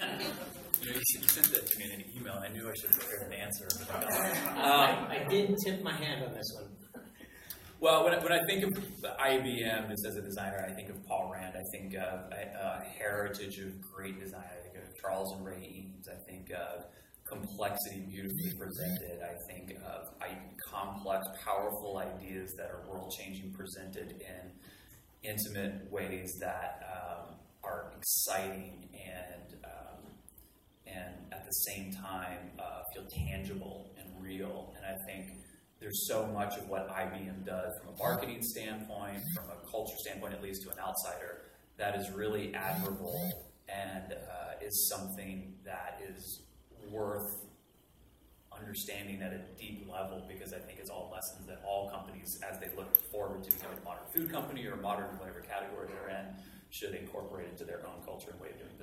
You know, you sent that to me in an email, and I knew I should have prepared an answer. but, I, um, I didn't tip my hand on this one. Well, when I, when I think of IBM just as a designer, I think of Paul Rand. I think of a, a heritage of great design. I think of Charles and Ray Eames. I think of complexity beautifully presented. I think of I, complex, powerful ideas that are world changing, presented in intimate ways that um, are exciting and um, and at the same time uh, feel tangible and real. And I think there's so much of what IBM does from a marketing standpoint, from a culture standpoint, at least to an outsider, that is really admirable and uh, is something that is worth understanding at a deep level because I think it's all lessons that all companies, as they look forward to becoming a modern food company or modern whatever category they're in, should incorporate into their own culture and way of doing business.